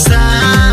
side